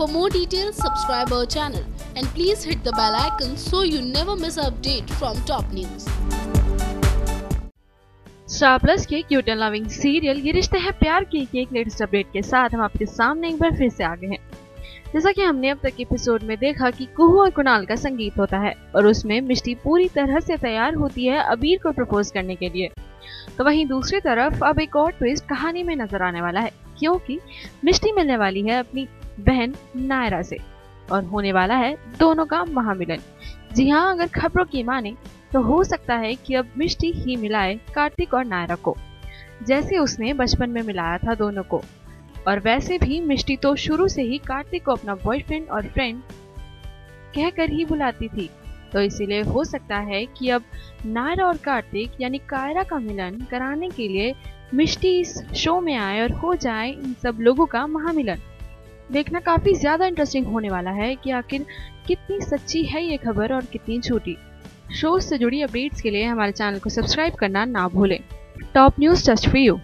For more details, subscribe our channel and please hit the bell icon so you never miss an update from top news. Star plus के cute and loving serial Yeh Rishte Hain प्यार की एक latest update के साथ हम आपके सामने एक बार फिर से आ गए हैं जैसा कि हमने अब तक के एपिसोड में देखा कि कुहू और कुणाल का संगीत होता है और उसमें मिष्टी पूरी तरह से तैयार होती है अबीर को प्रपोज करने के लिए तो वहीं दूसरी तरफ़ अब एक और ट्विस्ट कहानी में नज़र आने वाला है क्योंकि मिष्टी मिलने वाली है अपनी बहन नायरा से। और होने वाला है दोनों का महामिलन। जी हाँ अगर खबरों की माने तो हो सकता है कि अब मिष्टी ही मिलाए कार्तिक और नायरा को। जैसे उसने बचपन में मिलाया था दोनों को। और वैसे भी मिष्टी तो शुरू से ही कार्तिक को अपना बॉयफ्रेंड और फ्रेंड कहकर ही बुलाती थी। तो इसीलिए हो सकता है कि अब नायरा और कार्तिक, यानी कायरा का मिलन कराने के लिए मिष्टी इस शो में आए और हो जाए इन सब लोगों का महामिलन। देखना काफ़ी ज़्यादा इंटरेस्टिंग होने वाला है कि आखिर कितनी सच्ची है ये खबर और कितनी झूठी। शो से जुड़ी अपडेट्स के लिए हमारे चैनल को सब्सक्राइब करना ना भूलें। Top news just for you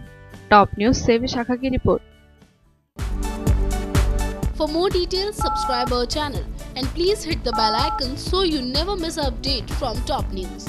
top news से विशाखा की report For more details, subscribe our channel and please hit the bell icon so you never miss an update from top news.